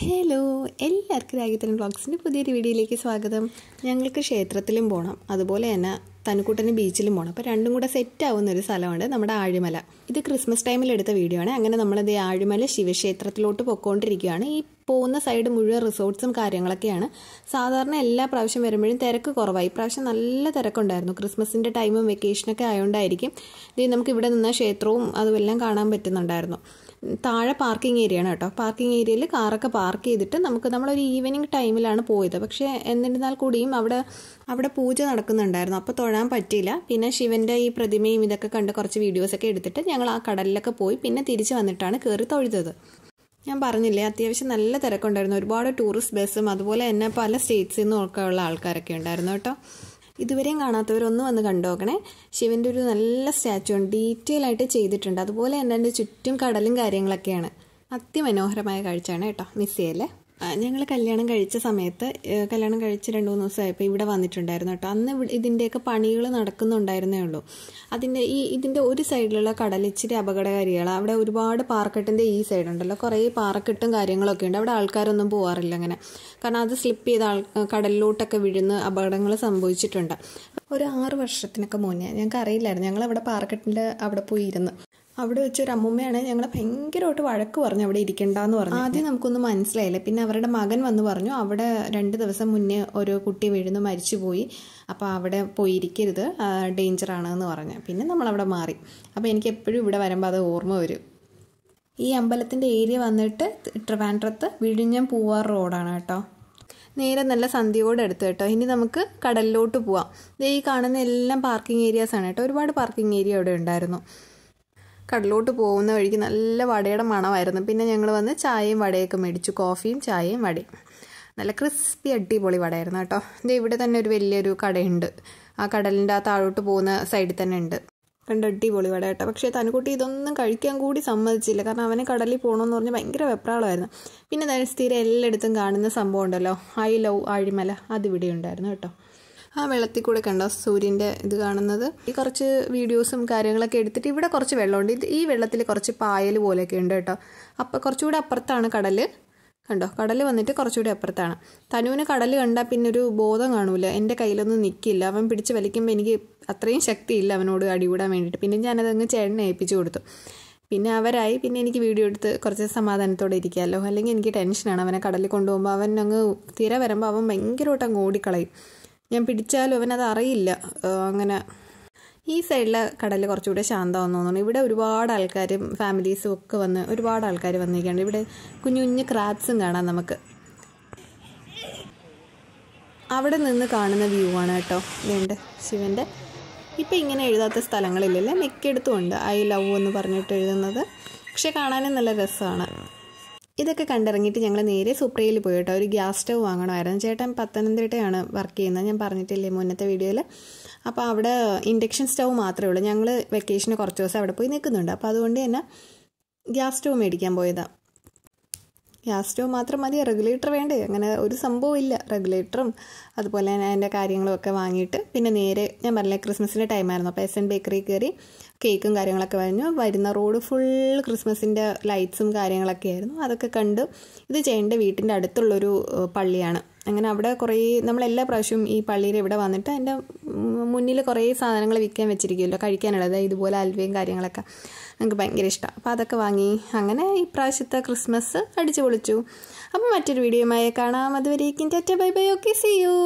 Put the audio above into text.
Hello എല്ലാവർക്കും രാഗിത്തൻ ബ്ലോഗ്സിന്റെ പുതിയൊരു വീഡിയോയിലേക്ക് സ്വാഗതം. ഞങ്ങൾക്ക് ക്ഷേത്രത്തിലും പോകണം അതുപോലെ തന്നെ തനുക്കുട്ടന് ബീച്ചിലും പോകണം അപ്പോൾ രണ്ടും കൂടെ സെറ്റ് ആവുന്ന ഒരു സ്ഥലമാണ് നമ്മുടെ ആഴിമല. ഇത് ക്രിസ്മസ് ടൈമിൽ എടുത്ത വീഡിയോ ആണ്. അങ്ങനെ നമ്മളത് ആഴിമല ശിവക്ഷേത്രത്തിലോട്ട് പൊക്കോണ്ടിരിക്കുകയാണ്. ഈ പോകുന്ന സൈഡ് മുഴുവൻ റിസോർട്ട്സും കാര്യങ്ങളൊക്കെയാണ്. സാധാരണ എല്ലാ പ്രാവശ്യം വരുമ്പോഴും തിരക്ക് കുറവായി. പ്രാവശ്യം നല്ല തിരക്കുണ്ടായിരുന്നു. ക്രിസ്മസിന്റെ ടൈമും വെക്കേഷനൊക്കെ ആയതുകൊണ്ടായിരിക്കും ഇത് നമുക്ക് ഇവിടെ നിന്ന് ക്ഷേത്രവും അതുമെല്ലാം കാണാൻ പറ്റുന്നുണ്ടായിരുന്നു. താഴെ പാർക്കിംഗ് ഏരിയ ആണ് കേട്ടോ. പാർക്കിംഗ് ഏരിയയിൽ കാറൊക്കെ പാർക്ക് ചെയ്തിട്ട് നമുക്ക് നമ്മളൊരു ഈവനിങ് ടൈമിലാണ് പോയത്. പക്ഷേ എന്നിരുന്നാൽ കൂടിയും അവിടെ അവിടെ പൂജ നടക്കുന്നുണ്ടായിരുന്നു. അപ്പോൾ തൊഴാൻ പറ്റിയില്ല. പിന്നെ ശിവന്റെ ഈ പ്രതിമയും ഇതൊക്കെ കണ്ട് കുറച്ച് വീഡിയോസൊക്കെ എടുത്തിട്ട് ഞങ്ങൾ ആ കടലിലൊക്കെ പോയി പിന്നെ തിരിച്ച് വന്നിട്ടാണ് കയറി തൊഴുതത്. ഞാൻ പറഞ്ഞില്ലേ അത്യാവശ്യം നല്ല തിരക്കുണ്ടായിരുന്നു. ഒരുപാട് ടൂറിസ്റ്റ് ബസ്സും അതുപോലെ തന്നെ പല സ്റ്റേറ്റ്സിൽ നിന്നും ഒക്കെ ഉള്ള ആൾക്കാരൊക്കെ ഉണ്ടായിരുന്നു കേട്ടോ. ഇതുവരെയും കാണാത്തവരൊന്നും വന്ന് കണ്ടുനോക്കണേ. ശിവന്റെ ഒരു നല്ല സ്റ്റാച്ചു ഉണ്ട് ഡീറ്റെയിൽ ആയിട്ട് ചെയ്തിട്ടുണ്ട്. അതുപോലെ തന്നെ എന്റെ ചുറ്റും കടലും കാര്യങ്ങളൊക്കെയാണ്. അതിമനോഹരമായ കാഴ്ചയാണ് കേട്ടോ. മിസ് ചെയ്യല്ലേ ഞങ്ങൾ കല്യാണം കഴിച്ച സമയത്ത് കല്യാണം കഴിച്ച് രണ്ട് മൂന്ന് ദിവസമായപ്പോൾ ഇവിടെ വന്നിട്ടുണ്ടായിരുന്നു കേട്ടോ. അന്ന് ഇതിന്റെയൊക്കെ പണികൾ നടക്കുന്നുണ്ടായിരുന്നേ ഉള്ളൂ. അതിന്റെ ഈ ഇതിന്റെ ഒരു സൈഡിലുള്ള കടൽ ഇച്ചിരി അപകടകാരികളാണ് അവിടെ ഒരുപാട് പാറക്കെട്ടിന്റെ ഈ സൈഡ് ഉണ്ടല്ലോ കുറേ പാറക്കെട്ടും കാര്യങ്ങളൊക്കെ ഉണ്ട്. അവിടെ ആൾക്കാരൊന്നും പോകാറില്ല അങ്ങനെ. കാരണം അത് സ്ലിപ്പ് ചെയ്ത ആൾ കടലിലോട്ടൊക്കെ വീഴുന്ന അപകടങ്ങൾ സംഭവിച്ചിട്ടുണ്ട്. ഒരു ആറ് വർഷത്തിനൊക്കെ മുന്നേ ഞങ്ങൾക്ക് അറിയില്ലായിരുന്നു. ഞങ്ങൾ അവിടെ പാറക്കെട്ടിന്റെ അവിടെ പോയി ഇരുന്ന് അവിടെ വെച്ചൊരു അമ്മൂമ്മയാണ് ഞങ്ങളെ ഭയങ്കരമായിട്ട് വഴക്ക് പറഞ്ഞു അവിടെ ഇരിക്കണ്ടെന്ന് പറഞ്ഞു. ആദ്യം നമുക്കൊന്നും മനസ്സിലായില്ല. പിന്നെ അവരുടെ മകൻ വന്ന് പറഞ്ഞു അവിടെ രണ്ട് ദിവസം മുന്നേ ഒരു കുട്ടി വീഴുന്നു മരിച്ചുപോയി. അപ്പോൾ അവിടെ പോയിരിക്കരുത് ഡേഞ്ചർ ഡേഞ്ചറാണ് എന്ന് പറഞ്ഞു. പിന്നെ നമ്മളവിടെ മാറി. അപ്പോൾ എനിക്ക് എപ്പോഴും ഇവിടെ വരുമ്പോൾ അത് ഓർമ്മ വരും. ഈ അമ്പലത്തിന്റെ ഏരിയ വന്നിട്ട് ട്രിവാൻഡ്രത്ത് വിഴിഞ്ഞം പൂവാർ റോഡാണ് കേട്ടോ. നേരെ നല്ല സന്ധ്യയോടെ എടുത്തു കേട്ടോ. ഇനി നമുക്ക് കടലിലോട്ട് പോവാം. ഈ കാണുന്ന എല്ലാം പാർക്കിംഗ് ഏരിയാസ് ആണ് കേട്ടോ. ഒരുപാട് പാർക്കിംഗ് ഏരിയ അവിടെ ഉണ്ടായിരുന്നു. കടലോട്ട് പോകുന്ന വഴിക്ക് നല്ല വടയുടെ മണമായിരുന്നു. പിന്നെ ഞങ്ങൾ വന്ന് ചായയും വടയൊക്കെ മേടിച്ചു. കോഫിയും ചായയും വടയും. നല്ല ക്രിസ്പി അടിപൊളി വടയായിരുന്നു കേട്ടോ. ഇത് ഇവിടെ തന്നെ ഒരു വലിയൊരു കടയുണ്ട്. ആ കടലിന്റെ ആ താഴോട്ട് പോകുന്ന സൈഡിൽ തന്നെ ഉണ്ട്. രണ്ട് അടിപൊളി വട കേട്ടോ. പക്ഷേ തനുക്കുട്ടി ഇതൊന്നും കഴിക്കാൻ കൂടി സമ്മതിച്ചില്ല. കാരണം അവന് കടലിൽ പോകണമെന്ന് പറഞ്ഞ് ഭയങ്കര വെപ്രാളമായിരുന്നു. പിന്നെ സ്ഥിരം എല്ലായിടത്തും കാണുന്ന സംഭവം ഉണ്ടല്ലോ. I love Azhimala. അതിവിടെ ഉണ്ടായിരുന്നു കേട്ടോ. ആ വെള്ളത്തിൽ കൂടെ കണ്ടോ സൂര്യന്റെ ഇത് കാണുന്നത്? ഈ കുറച്ച് വീഡിയോസും കാര്യങ്ങളൊക്കെ എടുത്തിട്ട് ഇവിടെ കുറച്ച് വെള്ളമുണ്ട്. ഇത് ഈ വെള്ളത്തിൽ കുറച്ച് പായൽ പോലെയൊക്കെ ഉണ്ട് കേട്ടോ. അപ്പം കുറച്ചുകൂടെ അപ്പുറത്താണ് കടൽ കണ്ടോ? കടൽ വന്നിട്ട് കുറച്ചുകൂടി അപ്പുറത്താണ്. തനുവിന് കടൽ കണ്ടാൽ പിന്നെ ഒരു ബോധം കാണൂല. എന്റെ കയ്യിലൊന്നും നിൽക്കില്ല അവൻ പിടിച്ച് വലിക്കുമ്പോൾ എനിക്ക് അത്രയും ശക്തിയില്ല അവനോട് അടികൂടാൻ വേണ്ടിയിട്ട്. പിന്നെ ഞാനതങ്ങ് ചേട്ടനെ ഏൽപ്പിച്ചു കൊടുത്തു. പിന്നെ അവരായി. പിന്നെ എനിക്ക് വീഡിയോ എടുത്ത് കുറച്ച് സമാധാനത്തോടെ ഇരിക്കാമല്ലോ അല്ലെങ്കിൽ എനിക്ക് ടെൻഷനാണ്. അവനെ കടലിൽ കൊണ്ടുപോകുമ്പോൾ അവൻ അങ്ങ് തിര വരുമ്പോൾ അവൻ ഭയങ്കരമായിട്ട് അങ്ങ് ഓടിക്കളയും. ഞാൻ പിടിച്ചാലും അവനത് അറിയില്ല. അങ്ങനെ. ഈ സൈഡിലെ കടൽ കുറച്ചുകൂടെ ശാന്തമാണെന്ന് തോന്നുന്നു. ഇവിടെ ഒരുപാട് ആൾക്കാരും ഫാമിലീസും ഒക്കെ വന്ന് ഒരുപാട് ആൾക്കാർ വന്നിരിക്കുകയാണ്. ഇവിടെ കുഞ്ഞു കുഞ്ഞു ക്രാബ്സും കാണാം നമുക്ക്. അവിടെ നിന്ന് കാണുന്ന വ്യൂ ആണ് കേട്ടോ. ഇതുണ്ട് ശിവന്റെ ഇപ്പം ഇങ്ങനെ എഴുതാത്ത സ്ഥലങ്ങളില്ലല്ലേ? മിക്കയിടത്തും ഉണ്ട് ഐ ലവ് എന്ന് പറഞ്ഞിട്ട് എഴുതുന്നത്. പക്ഷെ കാണാനും നല്ല രസമാണ്. ഇതൊക്കെ കണ്ടിറങ്ങിയിട്ട് ഞങ്ങൾ നേരെ സുപ്രയിൽ പോയി കേട്ടോ ഒരു ഗ്യാസ് സ്റ്റവ് വാങ്ങണമായിരുന്നു. ചേട്ടൻ പത്തനംതിട്ടയാണ് വർക്ക് ചെയ്യുന്നത്. ഞാൻ പറഞ്ഞിട്ടില്ലേ മുന്നത്തെ വീഡിയോയിൽ അപ്പോൾ അവിടെ ഇൻഡക്ഷൻ സ്റ്റവ് മാത്രമേ ഉള്ളൂ. ഞങ്ങൾ വെക്കേഷന് കുറച്ച് ദിവസം അവിടെ പോയി നിൽക്കുന്നുണ്ട്. അപ്പോൾ അതുകൊണ്ട് തന്നെ ഗ്യാസ് സ്റ്റവ് മേടിക്കാൻ പോയതാണ് ഗ്യാസ് സ്റ്റവ് മാത്രം മതി റെഗുലേറ്റർ വേണ്ടേ? അങ്ങനെ ഒരു സംഭവം ഇല്ല. റെഗുലേറ്ററും അതുപോലെ തന്നെ അതിന്റെ കാര്യങ്ങളൊക്കെ വാങ്ങിയിട്ട് പിന്നെ നേരെ ഞാൻ പറഞ്ഞില്ലേ ക്രിസ്മസിന്റെ ടൈമായിരുന്നു അപ്പോൾ എസ് എൻ ബേക്കറി കയറി കേക്കും കാര്യങ്ങളൊക്കെ വരഞ്ഞു വരുന്ന റോഡ് ഫുൾ ക്രിസ്മസിന്റെ ലൈറ്റ്സും കാര്യങ്ങളൊക്കെ ആയിരുന്നു. അതൊക്കെ കണ്ട് ഇത് ചെയ്യേണ്ട വീട്ടിന്റെ അടുത്തുള്ളൊരു പള്ളിയാണ്. അങ്ങനെ അവിടെ കുറേ നമ്മളെല്ലാ പ്രാവശ്യവും ഈ പള്ളിയിൽ ഇവിടെ വന്നിട്ട് അതിന്റെ മുന്നിൽ കുറേ സാധനങ്ങൾ വിൽക്കാൻ വെച്ചിരിക്കുമല്ലോ കഴിക്കാനുള്ളത് ഇതുപോലെ അൽവയും കാര്യങ്ങളൊക്കെ നമുക്ക് ഭയങ്കര ഇഷ്ടം. അപ്പോൾ അതൊക്കെ വാങ്ങി അങ്ങനെ ഈ പ്രാവശ്യത്തെ ക്രിസ്മസ് അടിച്ചു പൊളിച്ചു. അപ്പോൾ മറ്റൊരു വീഡിയോയുമായി കാണാം. അതുവരേക്കും tata bye bye okay see you.